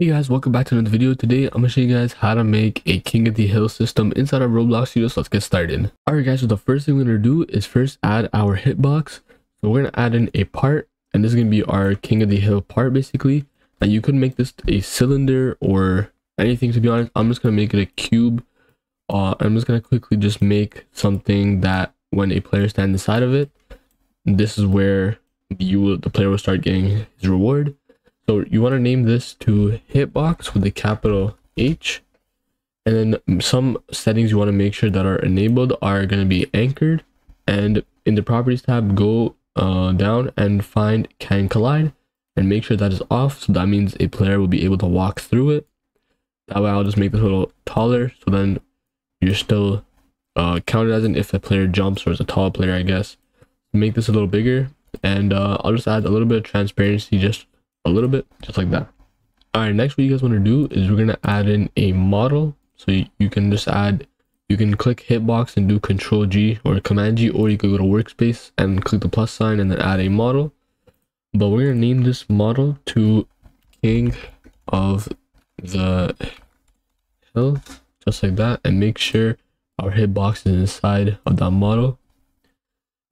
Hey guys, welcome back to another video. Today, I'm to show you guys how to make a King of the Hill system inside of Roblox Studios. So let's get started. Alright guys, so the first thing we're to do is first add our hitbox. So we're to add in a part, and this is to be our King of the Hill part basically. And you could make this a cylinder or anything to be honest. I'm just to make it a cube. Uh, I'm just to quickly just make something that when a player stands inside of it, this is where you will, the player will start getting his reward. So you want to name this to hitbox with a capital H. And then some settings you want to make sure that are enabled are going to be anchored. And in the properties tab, go uh, down and find can collide and make sure that is off. So that means a player will be able to walk through it. That way I'll just make this a little taller. So then you're still uh, counted as an if a player jumps or is a tall player, I guess. Make this a little bigger. And uh, I'll just add a little bit of transparency just a little bit just like that. All right next what you guys want to do is we're going to add in a model. So you, can just add you can click hitbox and do control g or command g or you could go to workspace and click the plus sign and then add a model. But we're going to name this model to king of the hill just like that and make sure our hitbox is inside of that model.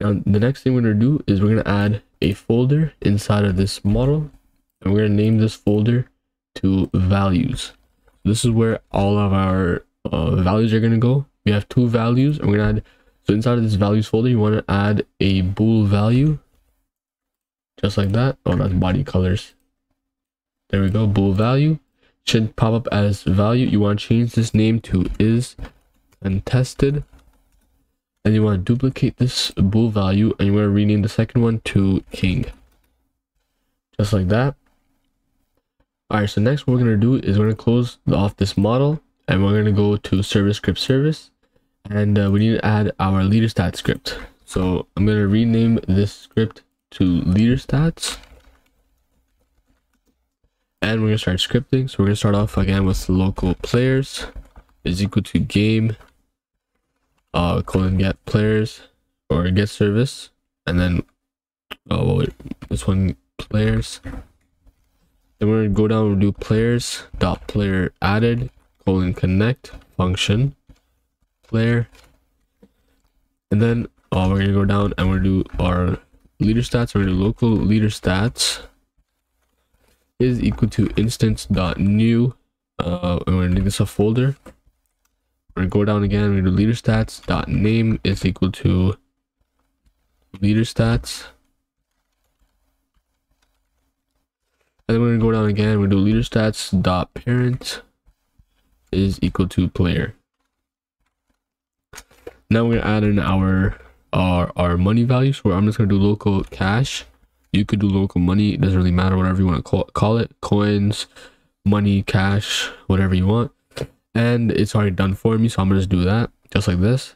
Now the next thing we're going to do is we're going to add a folder inside of this model and we're to name this folder to values. This is where all of our uh, values are going to go. We have two values and we're to add so inside of this values folder you want to add a bool value just like that. Oh that's body colors. There we go bool value. Should pop up as value. You want to change this name to is contested. And you want to duplicate this bool value and you want to rename the second one to king. Just like that all right so next what we're to do is we're to close off this model and we're to go to server script service and uh, we need to add our leader stat script. So i'm to rename this script to leader stats and we're to start scripting. So we're to start off again with local players is equal to game uh colon get players or get service and then oh this one players then we're gonna go down and do players dot player added colon connect function player. And then uh, we're gonna go down and we're gonna do our leader stats. We're gonna do local leader stats is equal to instance dot new. Uh, and we're gonna make this a folder. We're gonna go down again. We're gonna do leader stats dot name is equal to leader stats And then we're gonna go down again. Gonna do leader stats dot parent is equal to player. Now we're gonna add in our our our money value. So I'm just gonna do local cash. You could do local money. It doesn't really matter. Whatever you want to call call it. Coins, money, cash, whatever you want. And it's already done for me. So I'm gonna just do that just like this.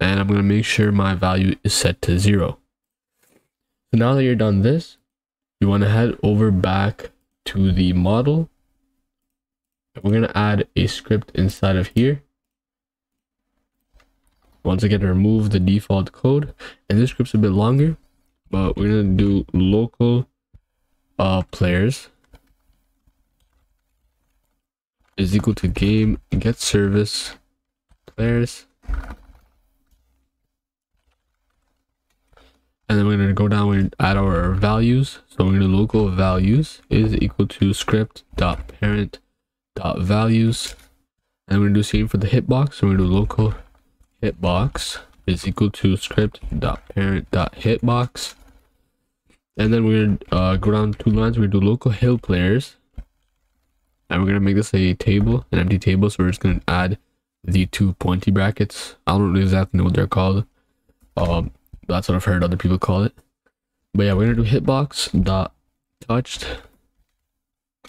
And I'm gonna make sure my value is set to zero. So now that you're done this, you want to head over back to the model. We're going to add a script inside of here. Once again, remove the default code. And this script's a bit longer, but we're going to do local uh, players is equal to game get service players and then we're going to go down and add our values. So we're going to local values is equal to script dot parent dot values and we're going to do the same for the hitbox. So we're going to do local hitbox is equal to script dot parent dot hitbox and then we're going to uh, go down two lines. We're going to do local hill players. And we're going to make this a table an empty table. So we're just going to add the two pointy brackets. I don't really exactly know what they're called. Um that's what I've heard other people call it. But yeah, we're gonna do hitbox dot touched,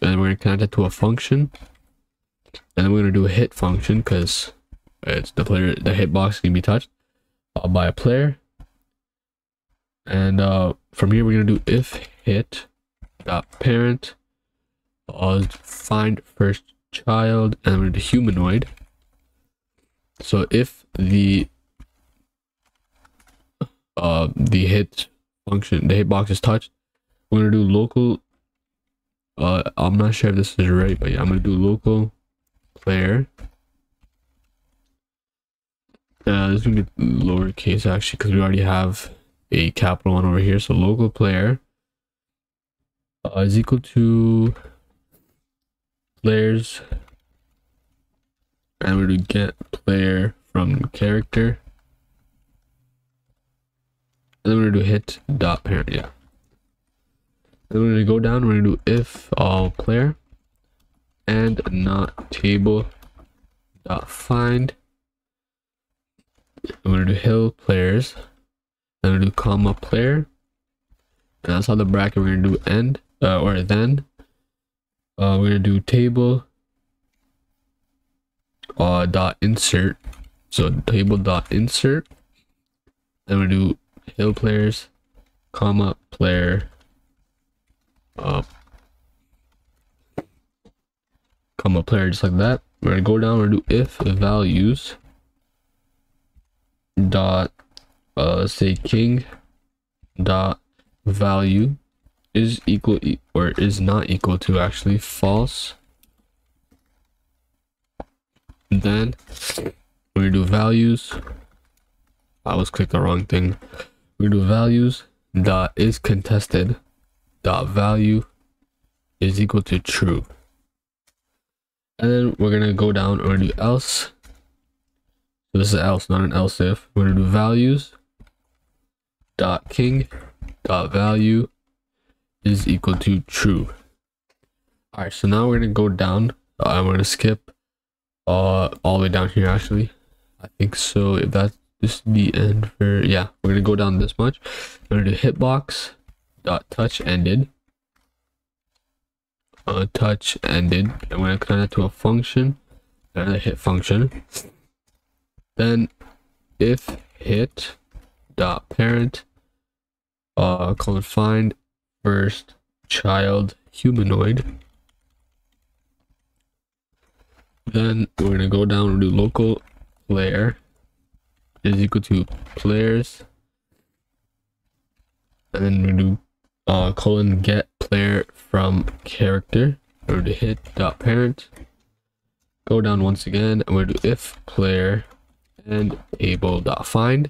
and we're gonna connect it to a function, and then we're gonna do a hit function because it's the player the hitbox can be touched uh, by a player. And uh, from here, we're gonna do if hit dot parent uh, find first child, and we're gonna do humanoid. So if the uh the hit function the hitbox is touched. We're gonna do local uh i'm not sure if this is right but yeah i'm gonna do local player. Uh this is gonna be lowercase actually because we already have a capital one over here. So local player uh, is equal to players and we're gonna get player from character and then we're gonna do hit dot parent yeah. Then we're gonna go down we're gonna do if all player and not table dot find. I'm gonna do hill players. Then we're gonna do comma player. And that's how the bracket we're gonna do end uh, or then. Uh, we're gonna do table uh, dot insert. So table dot insert. Then we do hill players comma player uh, comma player just like that. We're gonna go down we're gonna do if values dot uh say king dot value is equal or is not equal to actually false. Then we're gonna do values. I was clicked the wrong thing gonna do values dot is contested dot value is equal to true. And then we're gonna go down gonna do else. So this is else not an else if. We're gonna do values dot king dot value is equal to true. All right so now we're gonna go down. I'm gonna skip uh all the way down here actually. I think so if that's just the end for yeah we're gonna go down this much. We're gonna do hitbox dot touch ended. Uh touch ended. I'm gonna connect it to a function. And a hit function. Then if hit dot parent uh colon find first child humanoid. Then we're gonna go down and do local player is equal to players? And then we do uh colon get player from character. Or to hit dot parent. Go down once again and we're do if player and table dot find.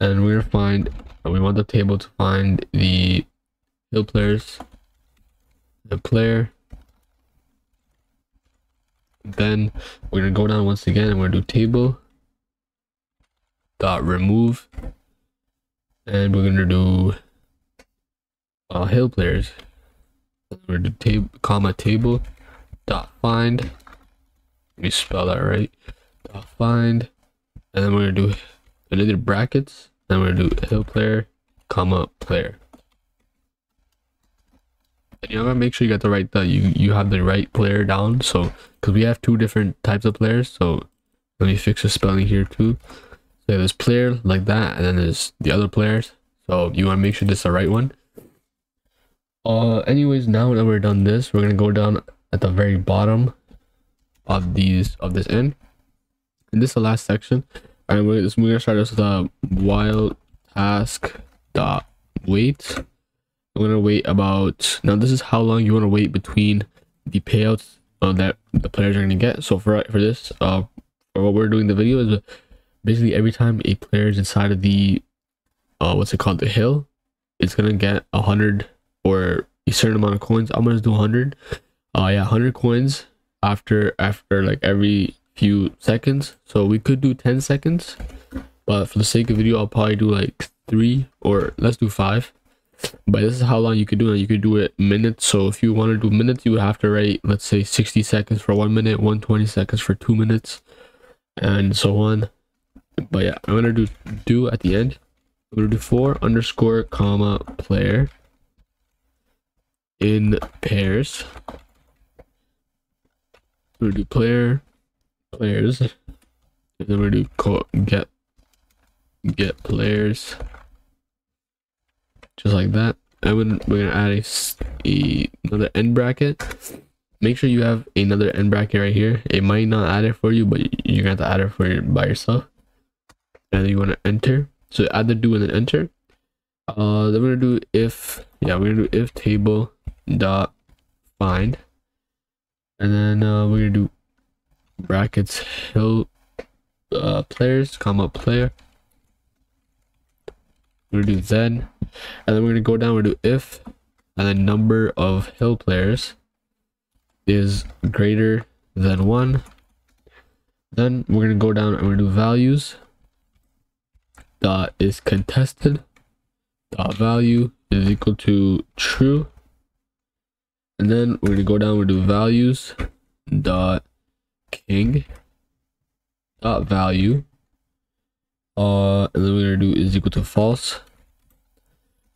And we're find we want the table to find the hill players the player then we're gonna go down once again and we're gonna do table dot remove. And we're gonna do uh, hill players. We're gonna do table comma table dot find. Let me spell that right. Dot find. And then we're gonna do another brackets. And we're gonna do hill player comma player. And you gotta make sure you got the right that you you have the right player down. So because we have two different types of players so let me fix the spelling here too. So there's player like that and then there's the other players. So you want to make sure this is the right one? Uh anyways now that we're done this we're gonna go down at the very bottom of these of this end. And this is the last section. And we're, we're gonna start this with a while task dot wait we're gonna wait about now this is how long you want to wait between the payouts uh, that the players are gonna get. So for for this uh for what we're doing the video is basically every time a player is inside of the uh what's it called? The hill it's gonna get a hundred or a certain amount of coins. I'm gonna do 100 uh yeah 100 coins after after like every few seconds. So we could do 10 seconds but for the sake of video i'll probably do like three or let's do five but this is how long you could do it. You could do it minutes. So if you want to do minutes you would have to write let's say 60 seconds for one minute 120 seconds for two minutes and so on. But yeah i'm gonna do do at the end. I'm gonna do for underscore comma player in pairs. We're gonna do player players. And then we're gonna do get get players just like that. And we're gonna add a, a, another end bracket. Make sure you have another end bracket right here. It might not add it for you but you're gonna have to add it for by yourself. And then you want to enter. So add the do and then enter. Uh then we're gonna do if yeah we're gonna do if table dot find. And then uh, we're gonna do brackets hill uh, players comma player. We're gonna do then and then we're gonna go down we're do if and then number of hill players is greater than one. Then we're gonna go down and we're gonna do values dot is contested dot value is equal to true. And then we're gonna go down we're do values dot king dot value. Uh and then we're gonna do is equal to false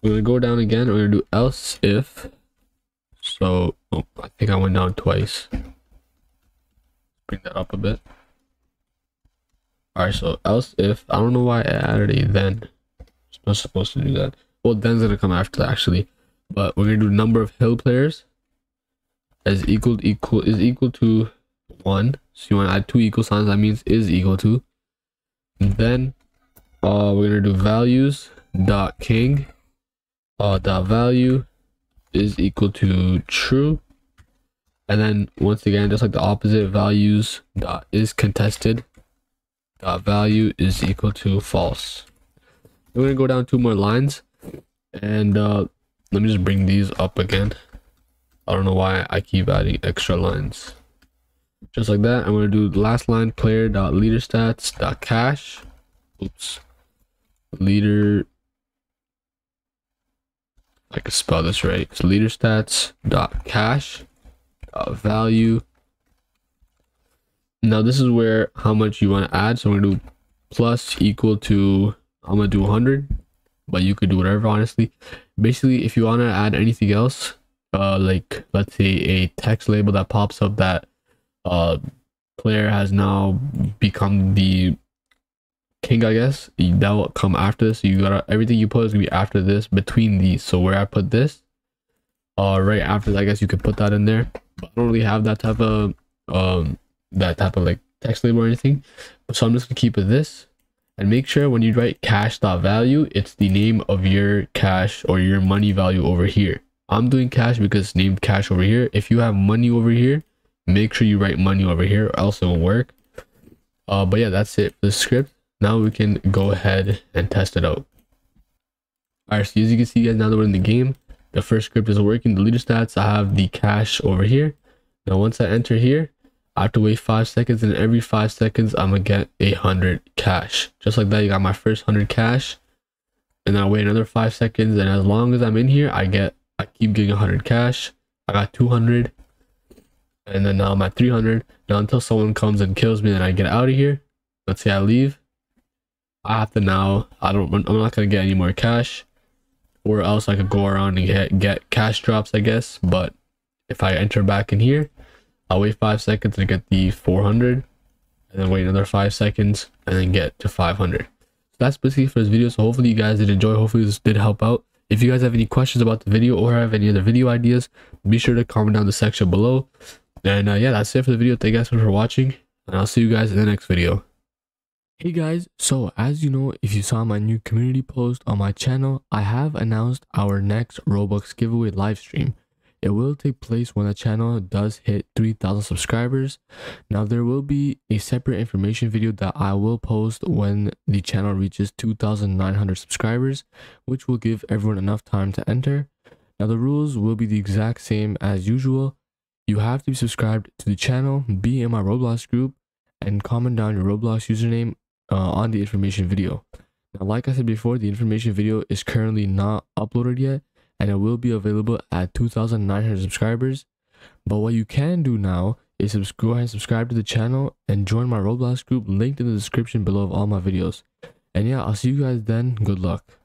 we're gonna go down again we're gonna do else if? So oh, i think i went down twice. Bring that up a bit. All right so else if i don't know why i added a then. It's not supposed to do that. Well then's gonna come after that actually. But we're gonna do number of hill players as equal equal is equal to one. So you want to add two equal signs that means is equal to. And then uh we're gonna do values dot king uh dot value is equal to true. And then once again just like the opposite values dot is contested dot value is equal to false. We're gonna go down two more lines and uh let me just bring these up again. I don't know why i keep adding extra lines. Just like that i'm going to do the last line player dot leader stats dot cash. Oops. Leader i can spell this right. It's leader stats dot cash dot value. Now this is where how much you want to add. So i'm to do plus equal to i'm to do 100 but you could do whatever honestly. Basically if you want to add anything else uh like let's say a text label that pops up that uh player has now become the king i guess. That will come after this. You gotta everything you put is gonna be after this between these. So where i put this uh right after that, i guess you could put that in there. But i don't really have that type of um that type of like text label or anything. So i'm just gonna keep it this. And make sure when you write cash dot value it's the name of your cash or your money value over here. I'm doing cash because it's named cash over here. If you have money over here make sure you write money over here or else it won't work. Uh but yeah that's it for the script now we can go ahead and test it out all right so as you can see guys now that we're in the game the first script is working the leader stats i have the cash over here now once i enter here I have to wait five seconds and every five seconds I'm gonna get a hundred cash. Just like that, you got my first hundred cash. And then I wait another five seconds and as long as I'm in here, I get I keep getting a hundred cash. I got 200 and then now I'm at 300. Now until someone comes and kills me then I get out of here. Let's say I leave. To now, I don't, I'm not gonna get any more cash or else I could go around and get, get cash drops, I guess. But if I enter back in here, I'll wait five seconds to get the 400 and then wait another five seconds and then get to 500. So that's basically for this video. So hopefully you guys did enjoy. Hopefully this did help out. If you guys have any questions about the video or have any other video ideas, be sure to comment down the section below. And uh, yeah, that's it for the video. Thank you guys for watching and I'll see you guys in the next video. Hey guys, so as you know, if you saw my new community post on my channel, I have announced our next Robux giveaway live stream. It will take place when the channel does hit 3000 subscribers. Now there will be a separate information video that I will post when the channel reaches 2900 subscribers, which will give everyone enough time to enter. Now the rules will be the exact same as usual. You have to be subscribed to the channel, be in my Roblox group, and comment down your Roblox username uh, on the information video. Now, like I said before, the information video is currently not uploaded yet, and it will be available at 2,900 subscribers. But what you can do now is go ahead and subscribe to the channel and join my Roblox group linked in the description below of all my videos. And yeah, I'll see you guys then. Good luck.